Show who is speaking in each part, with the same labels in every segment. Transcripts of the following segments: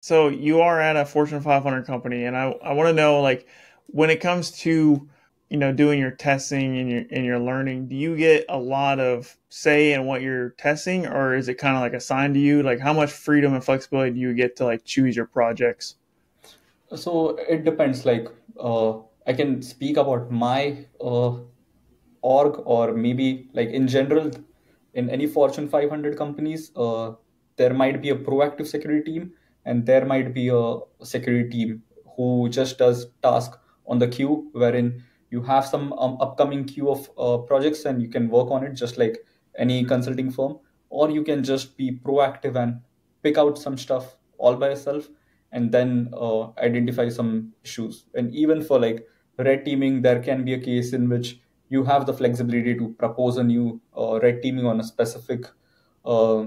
Speaker 1: So you are at a Fortune 500 company, and I, I want to know like when it comes to you know doing your testing and your and your learning, do you get a lot of say in what you're testing, or is it kind of like assigned to you? Like how much freedom and flexibility do you get to like choose your projects?
Speaker 2: So it depends. Like uh, I can speak about my uh, org or maybe like in general in any fortune 500 companies uh, there might be a proactive security team and there might be a security team who just does task on the queue wherein you have some um, upcoming queue of uh, projects and you can work on it just like any consulting firm. Or you can just be proactive and pick out some stuff all by yourself and then uh, identify some issues. And even for like red teaming there can be a case in which you have the flexibility to propose a new uh, red teaming on a specific uh,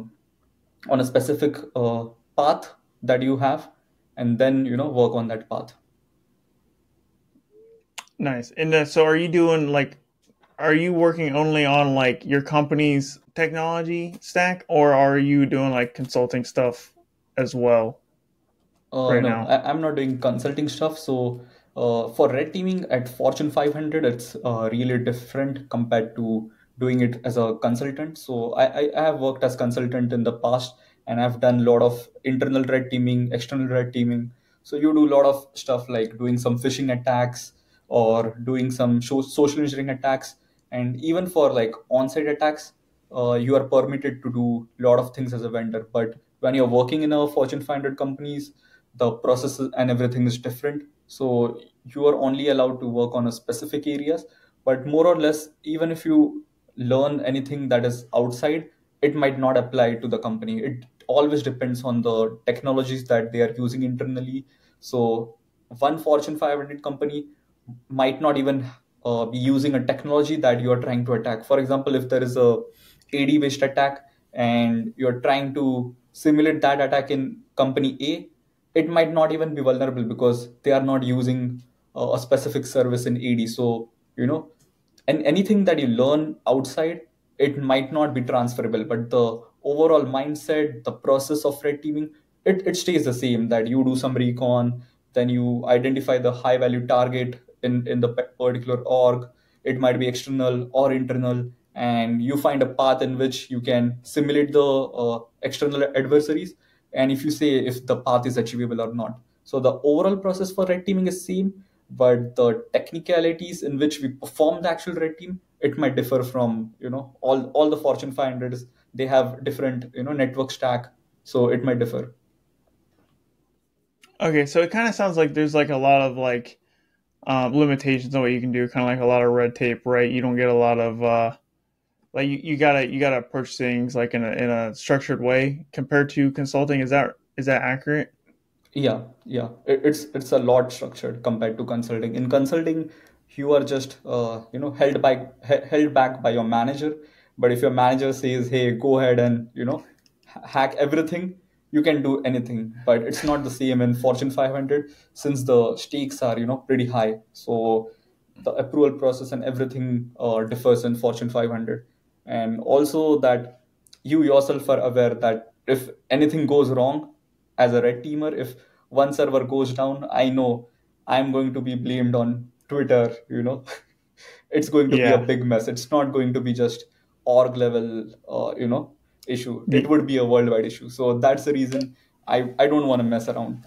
Speaker 2: on a specific uh, path that you have and then you know work on that path
Speaker 1: Nice. And uh, so are you doing like are you working only on like your company's technology stack or are you doing like consulting stuff as well
Speaker 2: uh,
Speaker 1: right
Speaker 2: no
Speaker 1: now?
Speaker 2: I, i'm not doing consulting stuff so uh, for red teaming at fortune 500 it's uh, really different compared to doing it as a consultant so I, I I have worked as consultant in the past and i've done a lot of internal red teaming external red teaming. So you do a lot of stuff like doing some phishing attacks or doing some social engineering attacks. And even for like on-site attacks uh, you are permitted to do a lot of things as a vendor. But when you're working in a fortune 500 companies the processes and everything is different. So you are only allowed to work on a specific areas. But more or less even if you learn anything that is outside it might not apply to the company. It always depends on the technologies that they are using internally. So one fortune 500 company might not even uh, be using a technology that you are trying to attack. For example if there is a AD based attack and you're trying to simulate that attack in company a it might not even be vulnerable because they are not using uh, a specific service in AD so you know and anything that you learn outside it might not be transferable but the overall mindset the process of red teaming it, it stays the same that you do some recon then you identify the high value target in in the particular org it might be external or internal and you find a path in which you can simulate the uh, external adversaries and if you say if the path is achievable or not. So the overall process for red teaming is same but the technicalities in which we perform the actual red team it might differ from you know all all the fortune 500s they have different you know network stack so it might differ
Speaker 1: Okay, so it kind of sounds like there's like a lot of like um, limitations on what you can do, kind of like a lot of red tape, right? You don't get a lot of uh, like you, you gotta you gotta approach things like in a in a structured way compared to consulting. Is that is that accurate?
Speaker 2: yeah yeah it, it's it's a lot structured compared to consulting in consulting you are just uh, you know held by he- held back by your manager but if your manager says hey go ahead and you know hack everything you can do anything. But it's not the same in fortune 500 since the stakes are you know pretty high. So the approval process and everything uh, differs in fortune 500 and also that you yourself are aware that if anything goes wrong as a red teamer if one server goes down i know i'm going to be blamed on twitter you know. It's going to be a big mess. It's not going to be just org level uh, you know issue it would be a worldwide issue so that's the reason i i don't want to mess around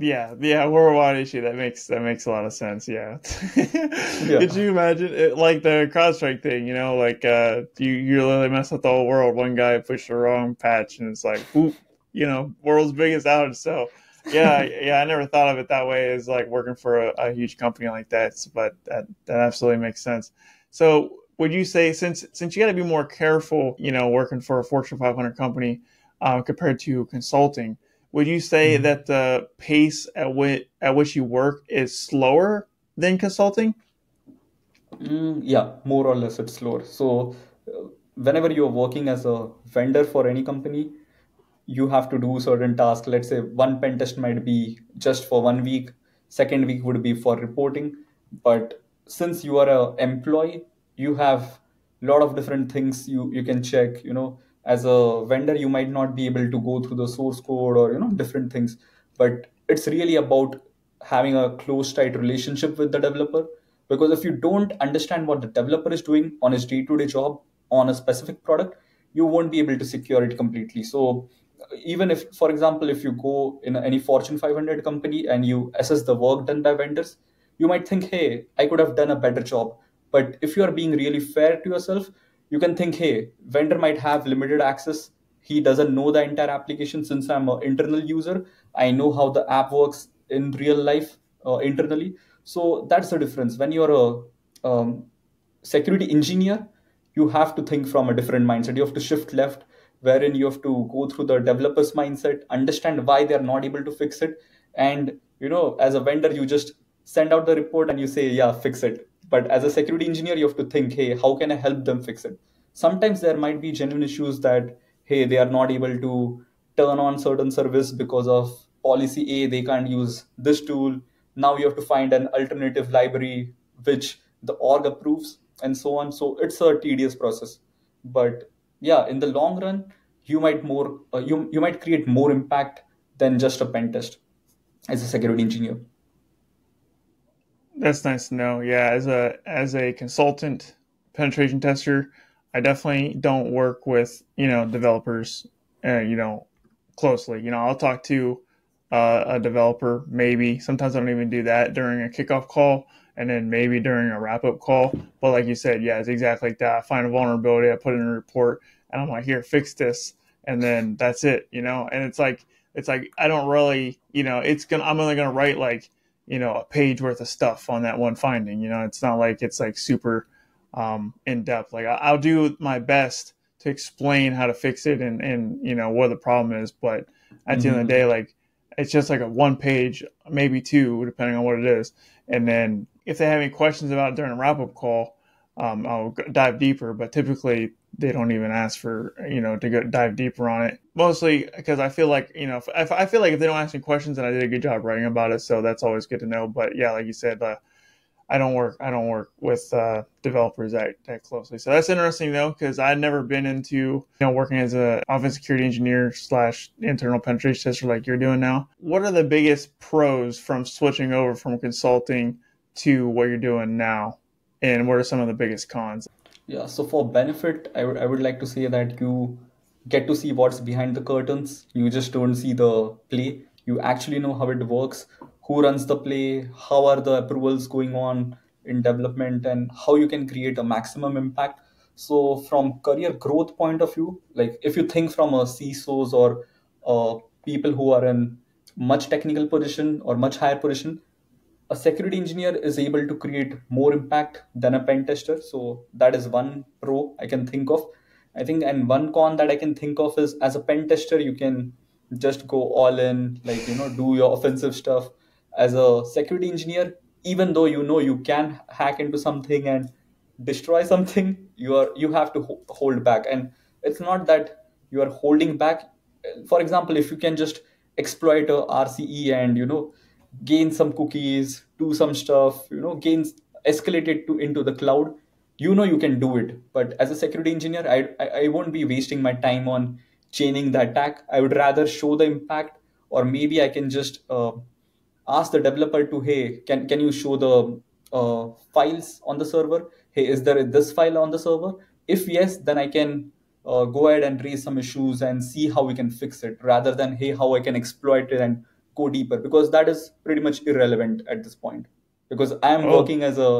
Speaker 1: yeah, yeah, worldwide issue. That makes that makes a lot of sense. Yeah. Could you imagine it, like the cross CrowdStrike thing? You know, like uh, you you literally mess up the whole world. One guy pushed the wrong patch, and it's like, whoop, you know, world's biggest outage. So, yeah, yeah, I never thought of it that way as like working for a, a huge company like that. But that that absolutely makes sense. So, would you say since since you got to be more careful, you know, working for a Fortune 500 company um, compared to consulting? Would you say
Speaker 2: Mhm.
Speaker 1: that the pace at which at which you work is slower than consulting?
Speaker 2: Mm, yeah, more or less it's slower. So, uh, whenever you're working as a vendor for any company, you have to do certain tasks. Let's say one pen test might be just for one week, second week would be for reporting. But since you are an employee, you have a lot of different things you you can check, you know, as a vendor you might not be able to go through the source code or you know different things. But it's really about having a close tight relationship with the developer. Because if you don't understand what the developer is doing on his day-to-day job on a specific product you won't be able to secure it completely. So even if for example if you go in any fortune 500 company and you assess the work done by vendors you might think hey i could have done a better job but if you are being really fair to yourself you can think hey vendor might have limited access. He doesn't know the entire application since i'm an internal user. I know how the app works in real life uh, internally. So that's the difference. When you're a um, security engineer you have to think from a different mindset. You have to shift left wherein you have to go through the developer's mindset understand why they're not able to fix it. And you know as a vendor you just send out the report and you say yeah fix it but as a security engineer you have to think hey how can i help them fix it? Sometimes there might be genuine issues that hey they are not able to turn on certain service because of policy a they can't use this tool. Now you have to find an alternative library which the org approves and so on. So it's a tedious process. But yeah in the long run you might more uh, you, you might create more impact than just a pen test as a security engineer
Speaker 1: that's nice to know yeah as a as a consultant penetration tester i definitely don't work with you know developers uh, you know closely you know i'll talk to uh, a developer maybe sometimes i don't even do that during a kickoff call and then maybe during a wrap up call. But like you said, yeah, it's exactly like that. I find a vulnerability, I put in a report, and I'm like, here, fix this, and then that's it, you know. And it's like it's like I don't really, you know, it's gonna I'm only gonna write like you know a page worth of stuff on that one finding. You know, it's not like it's like super um, in depth. Like I'll do my best to explain how to fix it and and you know what the problem is, but at mm-hmm. the end of the mm-hmm. day, like it's just like a one page, maybe two, depending on what it is. And then if they have any questions about it during a wrap up call, um, I'll dive deeper. But typically, they don't even ask for you know to go dive deeper on it. Mostly because I feel like you know if, I feel like if they don't ask me questions, then I did a good job writing about it. So that's always good to know. But yeah, like you said, uh, I don't work I don't work with uh, developers that, that closely. So that's interesting though because I'd never been into you know working as a offense security engineer slash internal penetration tester like you're doing now. What are the biggest pros from switching over from consulting? to what you're doing now and what are some of the biggest cons?
Speaker 2: Yeah so for benefit I, w- I would like to say that you get to see what's behind the curtains. You just don't see the play. You actually know how it works who runs the play how are the approvals going on in development and how you can create a maximum impact. So from career growth point of view like if you think from a CISOs or uh, people who are in much technical position or much higher position a security engineer is able to create more impact than a pen tester. So that is one pro I can think of. I think, and one con that I can think of is as a pen tester, you can just go all in, like, you know, do your offensive stuff. As a security engineer, even though you know you can hack into something and destroy something, you are you have to hold back. And it's not that you are holding back. For example, if you can just exploit a RCE and you know gain some cookies, do some stuff, you know, gain escalate it to into the cloud, you know you can do it. But as a security engineer, I, I, won't be wasting my time on chaining the attack. I would rather show the impact, or maybe I can just uh, ask the developer to, hey, can can you show the uh, files on the server? Hey, is there this file on the server? If yes, then I can uh, go ahead and raise some issues and see how we can fix it, rather than hey, how I can exploit it and go deeper because that is pretty much irrelevant at this point because i am oh. working as a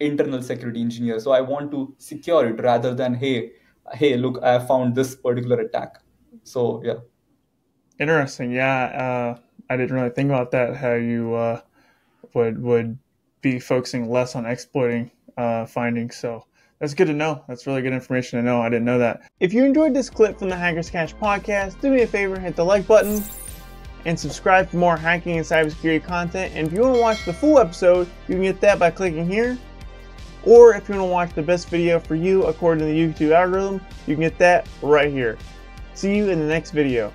Speaker 2: internal security engineer so i want to secure it rather than hey hey look i found this particular attack so yeah
Speaker 1: interesting yeah uh, i didn't really think about that how you uh, would would be focusing less on exploiting uh, findings so that's good to know. That's really good information to know. I didn't know that. If you enjoyed this clip from the Hacker's Cache podcast, do me a favor, hit the like button, and subscribe for more hacking and cybersecurity content. And if you want to watch the full episode, you can get that by clicking here. Or if you want to watch the best video for you according to the YouTube algorithm, you can get that right here. See you in the next video.